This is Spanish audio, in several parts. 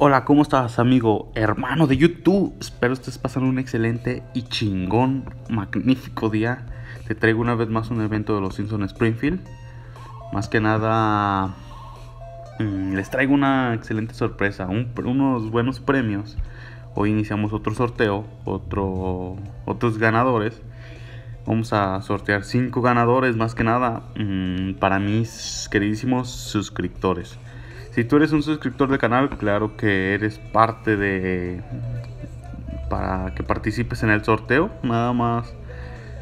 Hola, ¿cómo estás, amigo, hermano de YouTube? Espero estés pasando un excelente y chingón, magnífico día. Te traigo una vez más un evento de los Simpsons Springfield. Más que nada, mm, les traigo una excelente sorpresa, unos buenos premios. Hoy iniciamos otro sorteo, otro, otros ganadores. Vamos a sortear cinco ganadores, más que nada, mm, para mis queridísimos suscriptores. Si tú eres un suscriptor del canal, claro que eres parte de... para que participes en el sorteo. Nada más.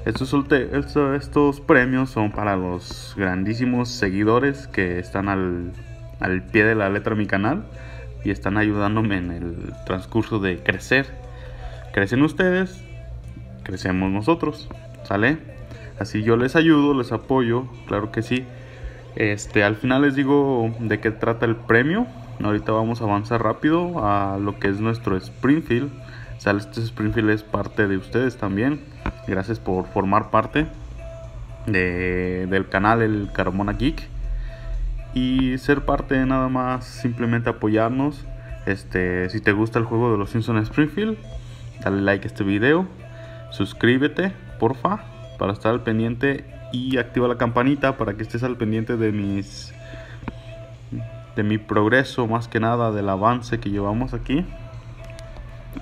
Estos, premios son para los grandísimos seguidores que están al, al pie de la letra de mi canal y están ayudándome en el transcurso de crecer. Crecen ustedes, crecemos nosotros, ¿sale? Así yo les ayudo, les apoyo, claro que sí. Este, al final les digo de qué trata el premio. Ahorita vamos a avanzar rápido a lo que es nuestro Springfield. Sale este Springfield es parte de ustedes también. Gracias por formar parte de, del canal El Carmona Geek. Y ser parte nada más simplemente apoyarnos. Este, si te gusta el juego de los Simpsons Springfield, dale like a este video. Suscríbete, porfa, para estar al pendiente y activa la campanita para que estés al pendiente de mis de mi progreso más que nada del avance que llevamos aquí.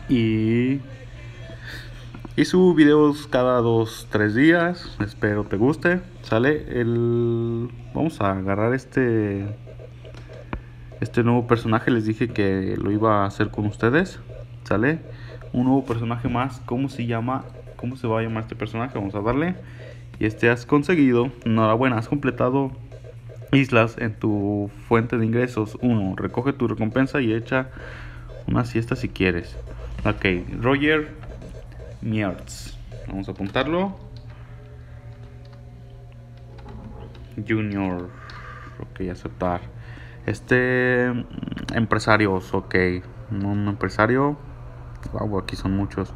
Y y subo videos cada dos tres días. Espero te guste. Sale el vamos a agarrar este este nuevo personaje. Les dije que lo iba a hacer con ustedes. Sale un nuevo personaje más. Cómo se llama cómo se va a llamar este personaje vamos a darle y este has conseguido, enhorabuena, has completado islas en tu fuente de ingresos. 1. Recoge tu recompensa y echa una siesta si quieres. Ok, Roger Miertz. Vamos a apuntarlo. Junior. Ok, aceptar. Este. Mm, empresarios, ok. Un empresario. Wow, aquí son muchos.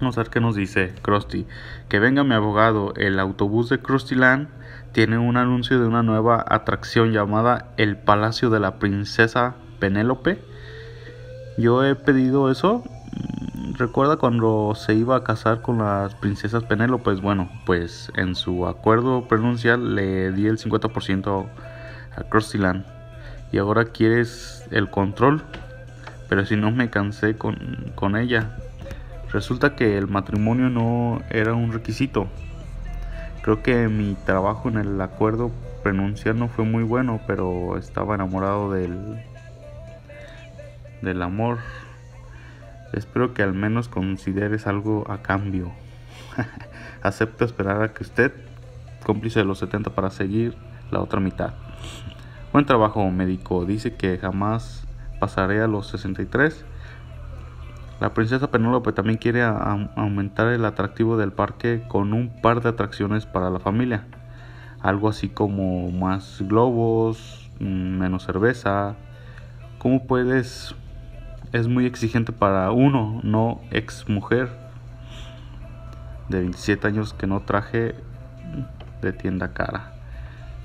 Vamos a ver qué nos dice Krusty. Que venga mi abogado. El autobús de Land tiene un anuncio de una nueva atracción llamada El Palacio de la Princesa Penélope. Yo he pedido eso. Mm, Recuerda cuando se iba a casar con las princesas Penélope. Bueno, pues en su acuerdo pronuncial le di el 50% a Land. Y ahora quieres el control. Pero si no me cansé con, con ella. Resulta que el matrimonio no era un requisito. Creo que mi trabajo en el acuerdo pronunciar no fue muy bueno, pero estaba enamorado del del amor. Espero que al menos consideres algo a cambio. Acepto esperar a que usted cómplice de los 70 para seguir la otra mitad. Buen trabajo, médico. Dice que jamás pasaré a los 63 la princesa Penélope también quiere aumentar el atractivo del parque con un par de atracciones para la familia. Algo así como más globos, mm, menos cerveza. ¿Cómo puedes? Es muy exigente para uno, no ex mujer de 27 años que no traje de tienda cara.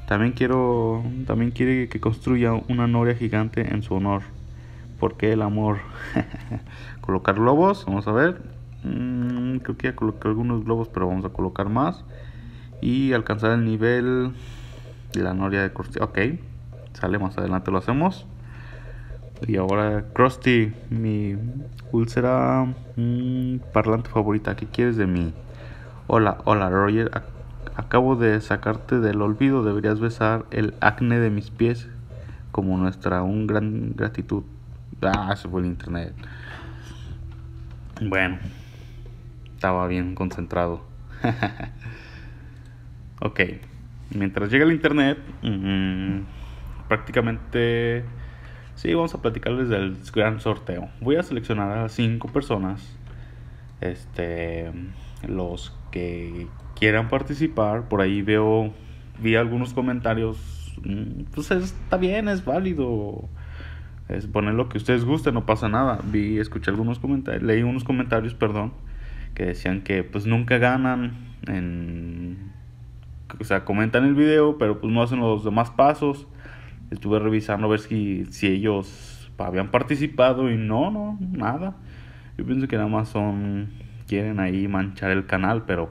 También quiero, también quiere que construya una noria gigante en su honor. Porque el amor. colocar globos, vamos a ver. Mm, creo que ya coloqué algunos globos, pero vamos a colocar más. Y alcanzar el nivel de la noria de Krusty. Ok, sale más adelante, lo hacemos. Y ahora, Krusty, mi úlcera mm, parlante favorita. ¿Qué quieres de mí? Hola, hola, Roger. Acabo de sacarte del olvido. Deberías besar el acné de mis pies como nuestra un gran gratitud. Ah, se fue el internet. Bueno, estaba bien concentrado. ok, mientras llega el internet, prácticamente sí, vamos a platicarles del gran sorteo. Voy a seleccionar a cinco personas, este, los que quieran participar. Por ahí veo, vi algunos comentarios. Mm, pues está bien, es válido es poner lo que ustedes gusten, no pasa nada. Vi, escuché algunos comentarios, leí unos comentarios, perdón, que decían que pues nunca ganan en o sea, comentan el video, pero pues no hacen los demás pasos. Estuve revisando a ver si, si ellos habían participado y no, no, nada. Yo pienso que nada más son, quieren ahí manchar el canal, pero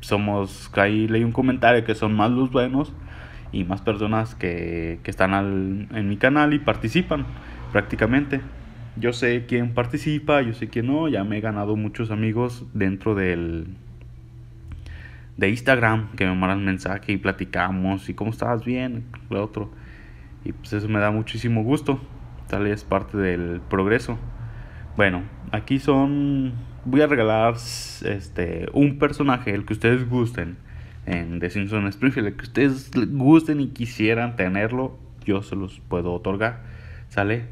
somos, ahí leí un comentario que son más los buenos y más personas que, que están al, en mi canal y participan prácticamente. Yo sé quién participa, yo sé quién no, ya me he ganado muchos amigos dentro del de Instagram que me mandan mensaje y platicamos y cómo estás bien, lo otro. Y pues eso me da muchísimo gusto. Tal es parte del progreso. Bueno, aquí son voy a regalar este un personaje el que ustedes gusten en The Simpsons Springfield, el que ustedes gusten y quisieran tenerlo, yo se los puedo otorgar. ¿Sale?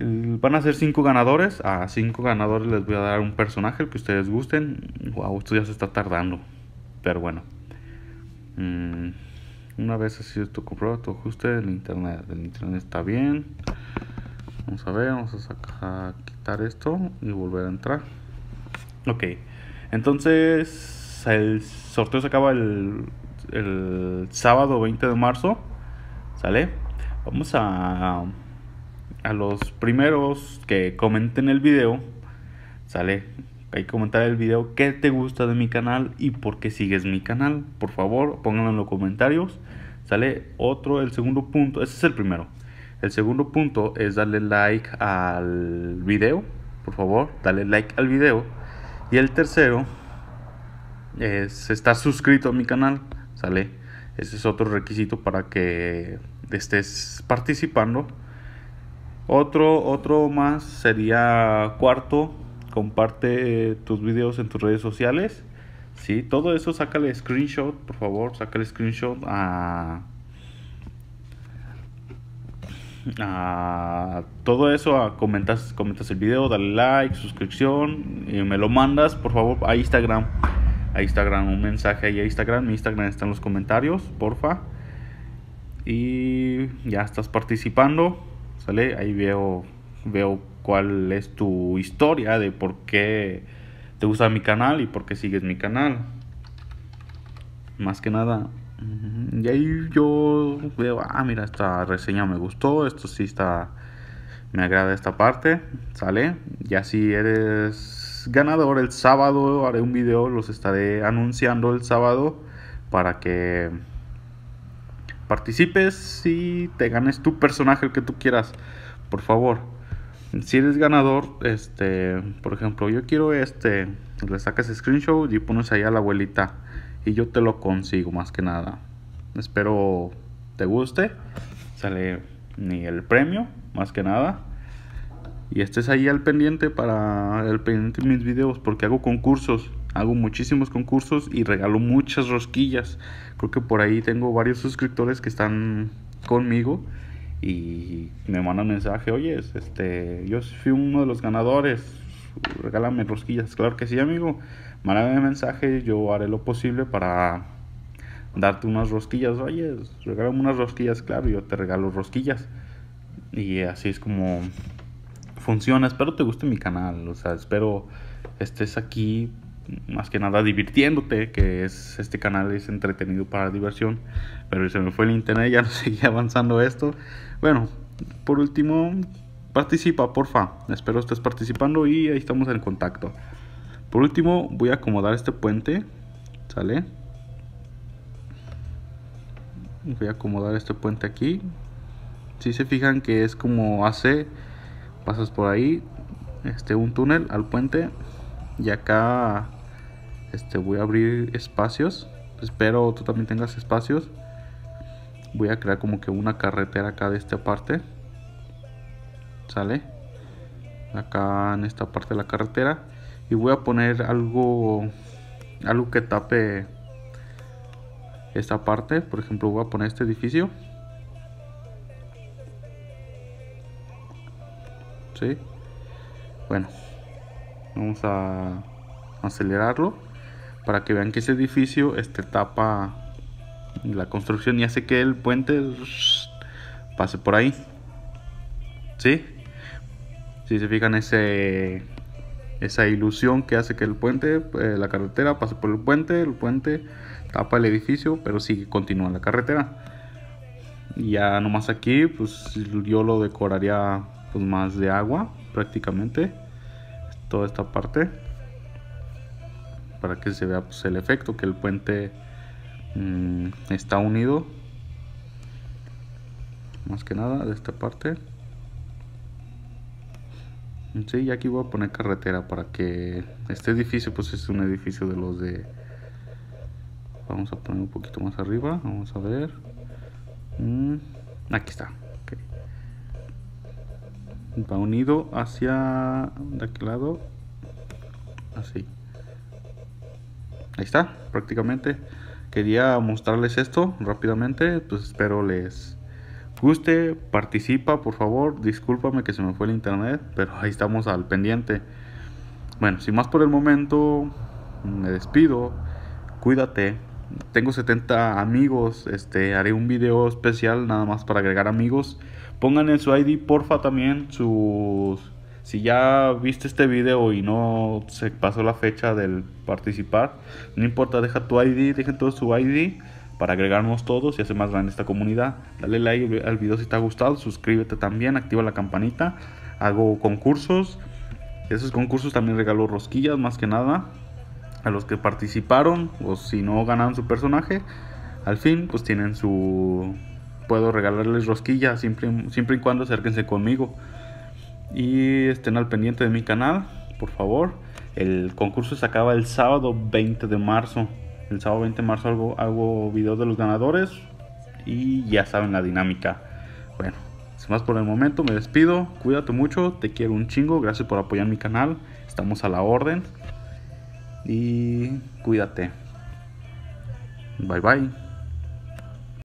Van a ser cinco ganadores. A cinco ganadores les voy a dar un personaje el que ustedes gusten. Wow, esto ya se está tardando. Pero bueno. Mm, una vez así esto comprobado, tu ajuste el internet. El internet está bien. Vamos a ver, vamos a, sacar, quitar esto y volver a entrar. Ok, entonces el sorteo se acaba el, el sábado 20 de marzo. ¿Sale? Vamos a, a los primeros que comenten el video. ¿Sale? hay que comentar el video qué te gusta de mi canal y por qué sigues mi canal. Por favor, pónganlo en los comentarios. Sale otro, el segundo punto, ese es el primero. El segundo punto es darle like al video. Por favor, dale like al video. Y el tercero es estar suscrito a mi canal. Sale. Ese es otro requisito para que estés participando. Otro, otro más sería cuarto comparte tus videos en tus redes sociales. Sí, todo eso sácale screenshot, por favor, sácale screenshot a, a todo eso, a comentas, comentas el video, dale like, suscripción y me lo mandas, por favor, a Instagram. A Instagram, un mensaje ahí a Instagram. Mi Instagram está en los comentarios, porfa. Y ya estás participando. Sale, ahí veo, veo cuál es tu historia de por qué te gusta mi canal y por qué sigues mi canal. Más que nada. Y ahí yo veo, ah, mira, esta reseña me gustó, esto sí está, me agrada esta parte, ¿sale? Ya si eres ganador el sábado, haré un video, los estaré anunciando el sábado para que participes y te ganes tu personaje el que tú quieras, por favor si eres ganador, este, por ejemplo, yo quiero este, le sacas screenshot y pones ahí a la abuelita y yo te lo consigo más que nada. Espero te guste. Sale ni el premio, más que nada. Y estés ahí al pendiente para el pendiente de mis videos porque hago concursos, hago muchísimos concursos y regalo muchas rosquillas. Creo que por ahí tengo varios suscriptores que están conmigo y me mandan mensaje, oye, este, yo fui uno de los ganadores, regálame rosquillas. Claro que sí, amigo, mándame mensaje, yo haré lo posible para darte unas rosquillas. Oye, regálame unas rosquillas, claro, yo te regalo rosquillas. Y así es como funciona. Espero te guste mi canal, o sea, espero estés aquí más que nada divirtiéndote, que es este canal es entretenido para diversión, pero se me fue el internet, ya no seguía avanzando esto. Bueno, por último, participa, porfa. Espero estés participando y ahí estamos en contacto. Por último, voy a acomodar este puente, ¿sale? Voy a acomodar este puente aquí. Si se fijan que es como hace, pasas por ahí, este un túnel al puente y acá este voy a abrir espacios. Espero tú también tengas espacios. Voy a crear como que una carretera acá de esta parte. Sale acá en esta parte de la carretera. Y voy a poner algo algo que tape esta parte. Por ejemplo voy a poner este edificio bueno vamos a acelerarlo para que vean que ese edificio este tapa la construcción y hace que el puente pase por ahí. ¿sí? si se fijan ese esa ilusión que hace que el puente eh, la carretera pase por el puente el puente tapa el edificio pero sigue continúa la carretera. Y ya nomás aquí, pues yo lo decoraría pues más de agua prácticamente. Toda esta parte. Para que se vea pues, el efecto que el puente mm, está unido. Más que nada de esta parte. Sí, y aquí voy a poner carretera para que este edificio pues es un edificio de los de... Vamos a poner un poquito más arriba, vamos a ver. Mm, aquí está. Va unido hacia de aquel lado. Así. Ahí está, prácticamente. Quería mostrarles esto rápidamente. Pues espero les guste, participa, por favor. Discúlpame que se me fue el internet, pero ahí estamos al pendiente. Bueno, sin más por el momento, me despido. Cuídate. Tengo 70 amigos. Este, haré un video especial nada más para agregar amigos. Pongan en su ID, porfa, también sus si ya viste este video y no se pasó la fecha del participar, no importa, deja tu ID, dejen todo su ID para agregarnos todos y hacer más grande esta comunidad. Dale like al video si te ha gustado, suscríbete también, activa la campanita. Hago concursos. Esos concursos también regalo rosquillas más que nada a los que participaron o si no ganaron su personaje. Al fin, pues tienen su puedo regalarles rosquillas siempre, siempre y cuando acérquense conmigo. Y estén al pendiente de mi canal, por favor. El concurso se acaba el sábado 20 de marzo el sábado 20 de marzo hago, hago videos de los ganadores y ya saben la dinámica. Bueno, sin más por el momento, me despido. Cuídate mucho, te quiero un chingo. Gracias por apoyar mi canal. Estamos a la orden. Y cuídate. Bye bye.